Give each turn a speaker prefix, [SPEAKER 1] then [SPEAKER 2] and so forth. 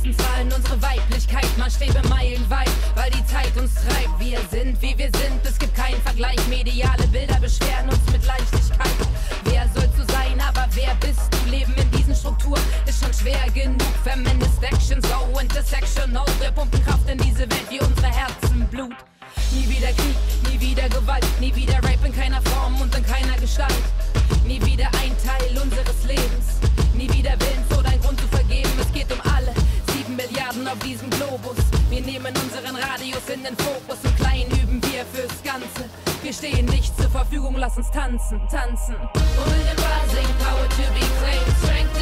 [SPEAKER 1] fressen Zahlen unsere Weiblichkeit. Maßstäbe meilenweit, weil die Zeit uns treibt. Wir sind, wie wir sind, es gibt keinen Vergleich. Mediale Bilder beschweren uns mit Leichtigkeit. Wer sollst du sein, aber wer bist du? Leben in diesen Strukturen ist schon schwer genug. Feminist Action, so intersectional. Wir pumpen Kraft in diese Welt wie unsere Herzen Blut. Nie wieder Krieg, nie wieder Gewalt, nie wieder Rape in keiner Form und in keiner Gestalt. Auf diesem Globus. Wir nehmen unseren Radius in den Fokus und klein üben wir fürs Ganze. Wir stehen nicht zur Verfügung, lass uns tanzen, tanzen. Women rising, power to be claimed, strength